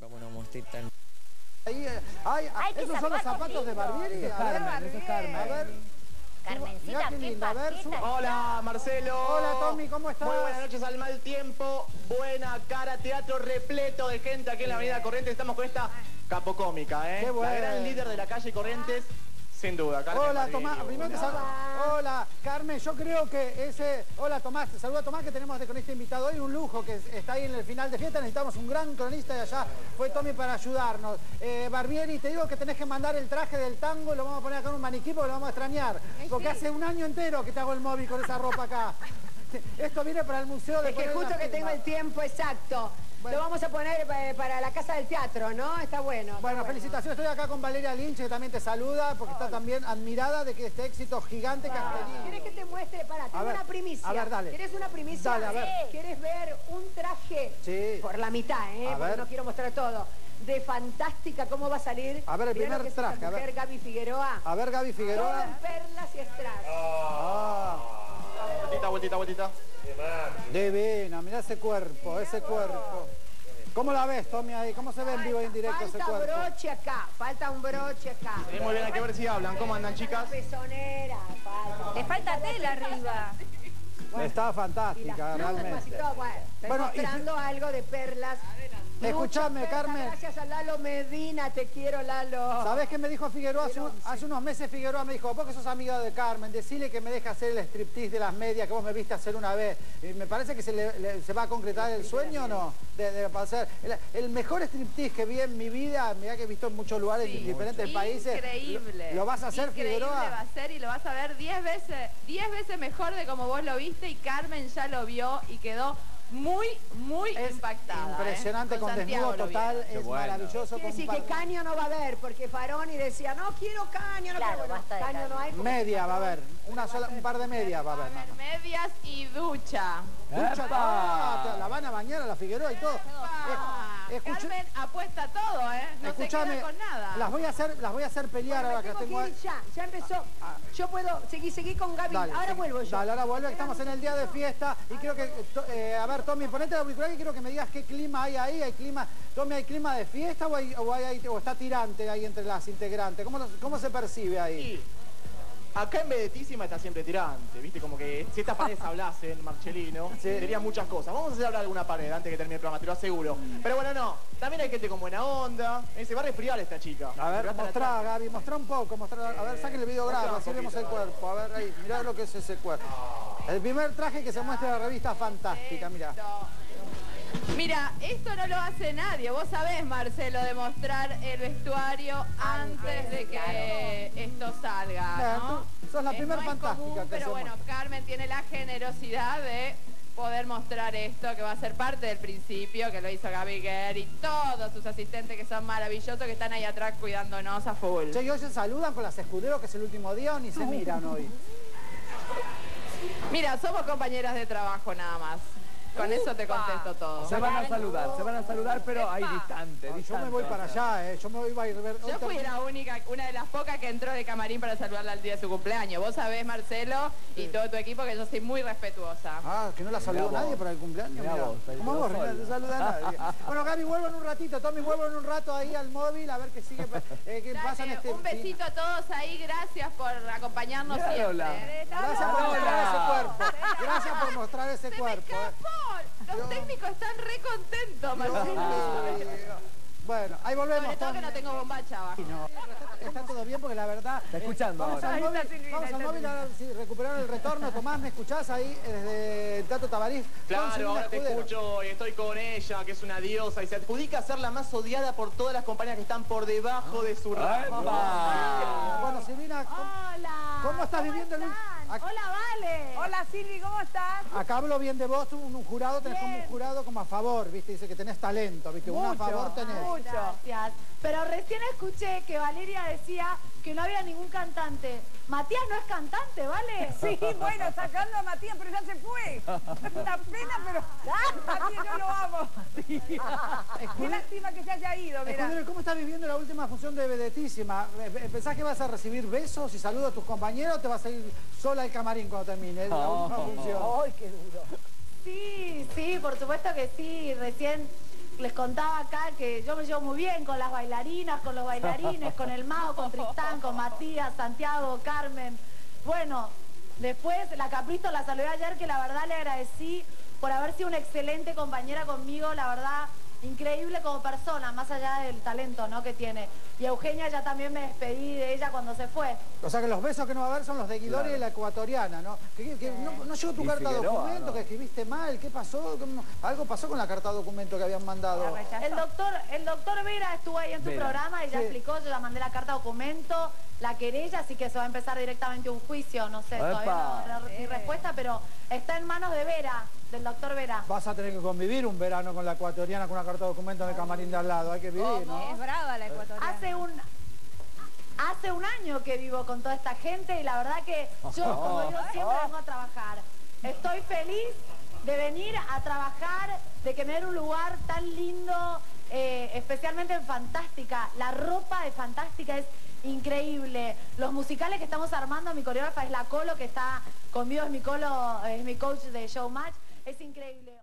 Bueno, como estoy tan... Ahí, eh, ay, ah, Ay, qué ¿Esos son los zapatos de. Barbieri? A ver, Carmen, eso es Carmen. A ver. Carmencita, Mirá qué qué lindo, a ver, paqueta. su- Hola Marcelo. Hola, Tommy, ¿cómo estás? Muy buenas noches al mal tiempo. Buena cara, teatro repleto de gente aquí en la avenida Corrientes. Estamos con esta capocómica, ¿eh? Qué bueno. La gran líder de la calle Corrientes, sin duda. Carmen Hola. Tomás. Primero te sal- Hola, Carmen. Yo creo que ese... Hola, Tomás. Te saluda Tomás, que tenemos de- con este invitado hoy. Un lujo que está ahí en el final de fiesta. Necesitamos un gran cronista y allá fue Tommy para ayudarnos. Eh, Barbieri, te digo que tenés que mandar el traje del tango y lo vamos a poner acá en un maniquí porque lo vamos a extrañar. Porque hace un año entero que te hago el móvil con esa ropa acá. Esto viene para el museo de Es que justo que tengo el tiempo exacto. Bueno. Lo vamos a poner eh, para la Casa del Teatro, ¿no? Está bueno. está Bueno, felicitaciones. Estoy acá con Valeria Lynch, que también te saluda, porque está también admirada de que este éxito gigante que has tenido. ¿Quieres que te muestre? Para, tengo ver, una primicia. a ver, dale. ¿Quieres una primicia? Dale, a ver. Sí. ¿Quieres ver un traje? Sí. Por la mitad, ¿eh? A Porque ver. no quiero mostrar todo. De fantástica, ¿cómo va a salir? A ver, el Mirá primer es traje, a ver. Gaby Figueroa. A ver, Gaby Todo Figueroa. en perlas y strass. Ah, Vueltita, vueltita, vueltita. divina, mira ese cuerpo, ese cuerpo. ¿Cómo la ves, Tommy, ahí? ¿Cómo se ve en vivo y en directo ese Falta cuerpo? broche acá, falta un broche acá. Sí, muy bien, hay que ver si hablan. ¿Cómo andan, chicas? Falta. Le falta tela arriba. Está Mira, fantástica, realmente. bueno, estoy Bueno, y- mostrando algo de perlas. Perlas, Carmen. Gracias a Lalo Medina, te quiero, Lalo. ¿Sabés qué me dijo Figueroa? Hace, un- hace unos meses Figueroa me dijo, vos que sos amiga de Carmen, decile que me deje hacer el striptease de las medias que vos me viste hacer una vez. Y me parece que se, le- le- se va a concretar el sueño o no, de, de. El, el mejor striptease que vi en mi vida, mirá que he visto en muchos lugares, en diferentes países. Increíble. ¿Lo, lo vas a hacer, Increíble Figueroa? va a ser y lo vas a ver 10 veces, 10 veces mejor de como vos lo viste y Carmen ya lo vio y quedó muy, muy Es impactada. ¿eh? impresionante, con, Santiago desnudo total, es maravilloso. Quiere con decir que caño no va a haber, porque Faroni decía, no quiero caño, no Claro, quiero. Caño caño. no hay. Media va a haber, una sola, un par de medias va a Va a haber. medias y ducha. Ducha- ah, la van a bañar a la Figueroa y todo. Ah, Carmen apuesta todo, ¿eh? No Escuchame, se queda con nada. las voy a hacer, las voy a hacer pelear Bueno, ahora que tengo tengo. que ir ya, ya empezó. Yo puedo seguir, seguir con Gaby. Dale, Ahora sí. vuelvo yo. Dale, ahora vuelve, que estamos en el día de fiesta y creo que, eh, a ver, Tommy, ponete el auricular y quiero que me digas qué clima hay ahí, hay clima, Tommy, ¿hay clima de fiesta o, hay- o, hay- o está tirante ahí entre las integrantes? ¿Cómo, se percibe ahí? Acá en Vedetísima está siempre tirante, ¿viste? Como que si estas paredes hablasen, Marcelino, Sí. serían muchas cosas. Vamos a hacer hablar alguna pared antes que termine el programa, te lo aseguro. Pero bueno, no. También hay gente con buena onda. Eh, se va a resfriar esta chica. A ver, mostrá. Gaby, mostrá un poco, mostrá, a ver, saquen el videograma, así vemos el cuerpo. A ver, ahí, mirá lo que es ese cuerpo. El primer traje que se muestra en la revista Fantástica, mirá. Mira, esto no lo hace nadie. Vos sabés, Marcelo, de mostrar el vestuario antes de que esto salga, Bien, ¿no? tú sos la Es- primer no es fantástica común, que pero bueno. Carmen tiene la generosidad de poder mostrar esto, que va a ser parte del principio, que lo hizo Gaby Guerre y todos sus asistentes que son maravillosos, que están ahí atrás cuidándonos a full. Che, ¿y hoy se saludan con las escuderos que es el último día o ni se miran hoy? Mira, somos compañeras de trabajo nada más. Con eso te contesto todo. Se van a saludar, se van a saludar, pero hay distante, Yo distante. me voy para allá, eh. Yo me voy a ir a ver. Yo fui la única, una de las pocas que entró de camarín para saludarla al día de su cumpleaños. Vos sabés, Marcelo, y todo tu equipo, que yo soy muy respetuosa. Ah, que no la saludó Mirá nadie vos. para el cumpleaños. Mirá mirá. vos, ¿Cómo vos. No saluda a nadie. bueno, Gaby, vuelvo en un ratito. Tommy, vuelvo en un rato ahí al móvil a ver qué sigue, eh, qué Dale, pasa en este... un besito a todos ahí, gracias por acompañarnos Mirá, siempre. Lola. Gracias por Lola. mostrar ese cuerpo. Gracias por mostrar ese Se me cuerpo. eh. escapó. Los técnicos están re contentos, Marcelo. Bueno, ahí volvemos. Sobre todo que no tengo bombacha abajo. No, está, está todo bien porque la verdad... Está escuchando vamos ahora. al móvil, vamos al móvil a ver si recuperaron el retorno. Tomás, ¿me escuchás ahí eh, desde Tato Tabarís? Claro, Silvina ahora te escucho y estoy con ella, que es una diosa, y se adjudica a ser la más odiada por todas las compañías que están por debajo de su rango. ¡Epa! Bueno, Silvina, ¿cómo, Hola. cómo estás viviendo el... Hola, Vale. Hola Silvi, ¿cómo estás? Acá hablo bien de vos, un, un jurado, tenés como un jurado como a favor, ¿viste? Dice que tenés talento, ¿viste? Uno a Mucho, favor tenés. mucho. Gracias. Pero recién escuché que Valeria decía que no había ningún cantante. Matías no es cantante, ¿vale? Sí, bueno, sacando a Matías, pero ya se fue. Una pena, pero Matías yo lo amo. Qué lástima que se haya ido, mira. ¿cómo estás viviendo la última función de Vedetísima? Eh, ¿Pensás que vas a recibir besos y saludos a tus compañeros o te vas a ir sola al camarín cuando termine la última función? Ay, qué duro. Sí, sí, por supuesto que sí. Recién les contaba acá que yo me llevo muy bien con las bailarinas, con los bailarines, con el mago, con Tristán, con Matías, Santiago, Carmen. Bueno, después la Capristo la saludé ayer que la verdad le agradecí por haber sido una excelente compañera conmigo, la verdad increíble como persona, más allá del talento ¿no? que tiene. Y Eugenia ya también me despedí de ella cuando se fue. O sea que los besos que no va a haber son los de Guidori y la ecuatoriana, ¿no? Que- que no, no llegó tu Y carta de Figueroa, documento, ¿no? que escribiste mal, ¿qué pasó? ¿Cómo- Algo pasó con la carta de documento que habían mandado. El doctor, el doctor Vera estuvo ahí en tu Vera. programa y ya Sí. explicó, yo ya mandé la carta documento, la querella, así que se va a empezar directamente un juicio, no sé, todavía no, respuesta, pero está en manos de Vera, del doctor Vera. Vas a tener que convivir un verano con la ecuatoriana con una carta de documento en el camarín de al lado. Hay que vivir, ¿no? Es brava la ecuatoriana. Hace un hace un año que vivo con toda esta gente y la verdad que yo, como digo, siempre vengo a trabajar. Estoy feliz de venir a trabajar, de que me den un lugar tan lindo, eh, especialmente en Fantástica. La ropa de Fantástica es increíble. Los musicales que estamos armando, mi coreógrafa es la Colo, que está conmigo, es mi Colo, es mi coach de Showmatch. Es increíble.